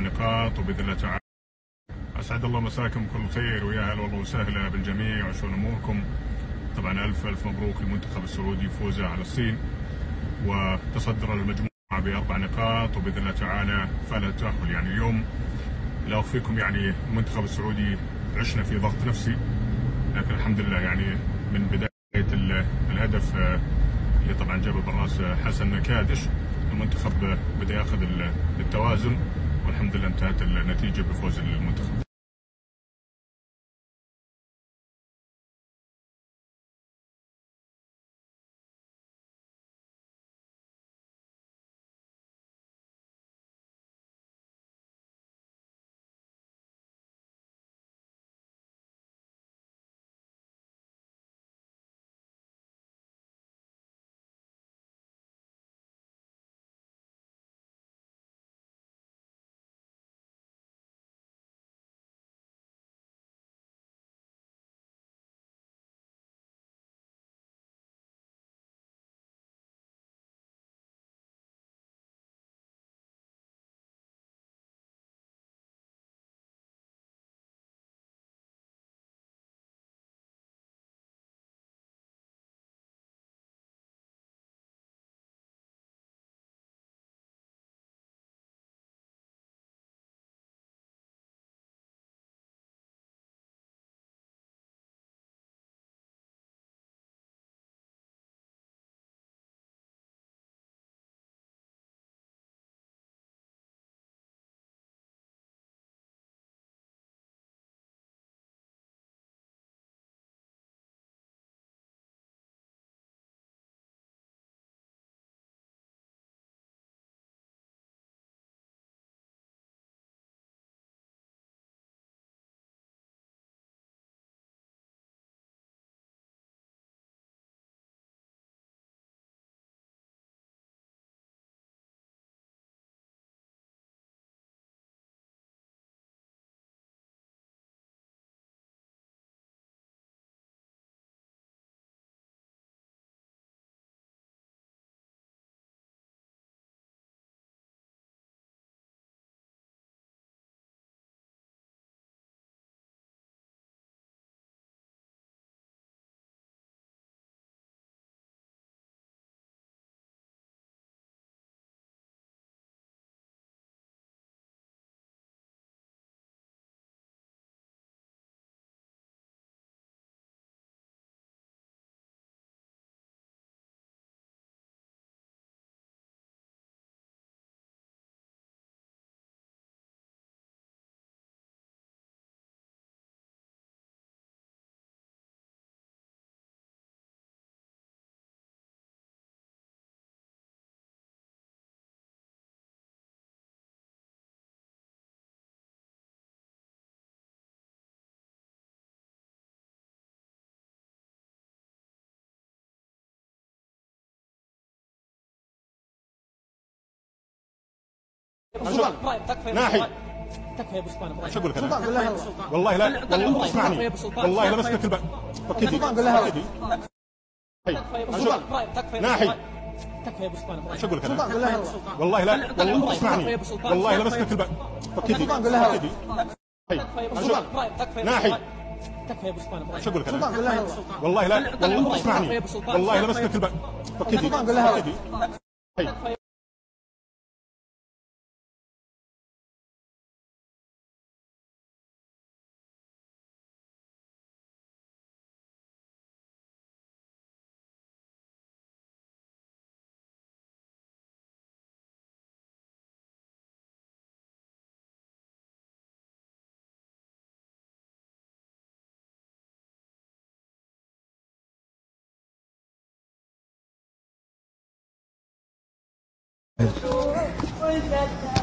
نقاط وباذن الله تعالى أسعد الله مساكم كل خير ويا هلا والله وسهلا بالجميع وشلون أموركم. طبعا ألف ألف مبروك للمنتخب السعودي فوزه على الصين. وتصدر المجموعة بأربع نقاط وباذن الله تعالى فال التاهل يعني اليوم. لا أخفيكم يعني المنتخب السعودي عشنا في ضغط نفسي. لكن الحمد لله يعني من بداية الهدف اللي طبعا جاب براس حسن نكادش. المنتخب بدأ يأخذ التوازن. والحمد لله انتهت النتيجة بفوز المنتخب. ناحي تكفى يا ابو سلطان شو أقول لك سلطان قول أنا؟ لها والله لا والله اسمعني والله لا مسكت الباب فكدي سلطان قول لها تكفى ناحي. تكفى يا ابو سلطان شو أقول لك سلطان أنا؟ قول لها والله لا والله اسمعني. والله لا مسكت الباب فكدي سلطان قول لها ناحي. تكفى يا ابو سلطان شو أقول لك سلطان أنا؟ قول لها والله لا والله اسمعني. والله لا مسكت الباب فكدي سلطان قول لها Pois é.